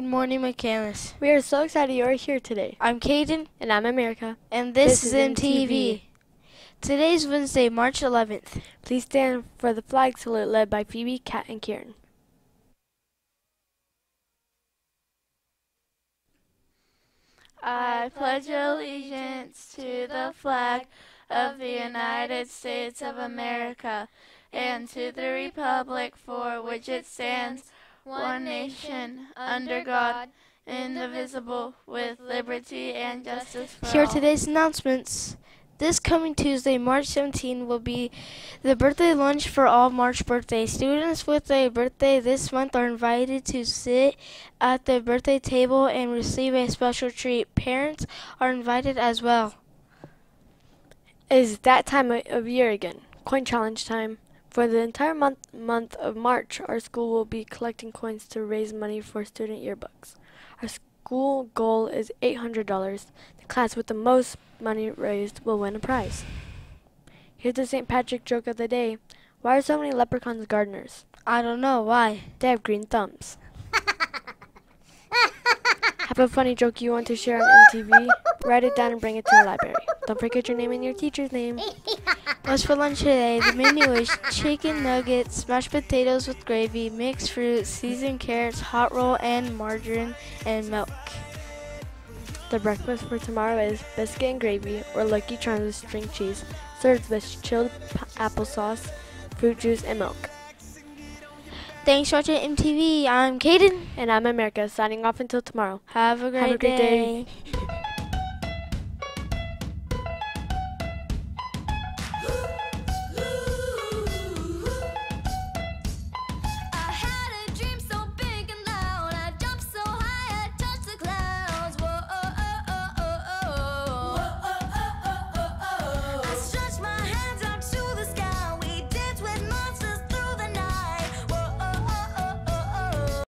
morning, McCandless. We are so excited you are here today. I'm Caden, And I'm America. and this, This is is MTV. MTV. Today's Wednesday, March 11th. Please stand for the flag salute led by Phoebe, Kat, and Kieran. I pledge allegiance to the flag of the United States of America and to the republic for which it stands, one nation, under God, indivisible, with liberty and justice for Here are all. today's announcements. This coming Tuesday, March 17, will be the birthday lunch for all March birthdays. Students with a birthday this month are invited to sit at the birthday table and receive a special treat. Parents are invited as well. It is that time of year again. Coin challenge time. For the entire month month of March, our school will be collecting coins to raise money for student yearbooks. Our school goal is $800. The class with the most money raised will win a prize. Here's the St. Patrick joke of the day. Why are so many leprechauns gardeners? I don't know why. They have green thumbs. have a funny joke you want to share on MTV? Write it down and bring it to the library. Don't forget your name and your teacher's name. What's for lunch today? The menu is chicken nuggets, mashed potatoes with gravy, mixed fruit, seasoned carrots, hot roll, and margarine and milk. The breakfast for tomorrow is biscuit and gravy or Lucky Charms with string cheese, served with chilled p- applesauce, fruit juice, and milk. Thanks for watching MTV. I'm Kaden. And I'm America, signing off until tomorrow. Have a great, a great day. day.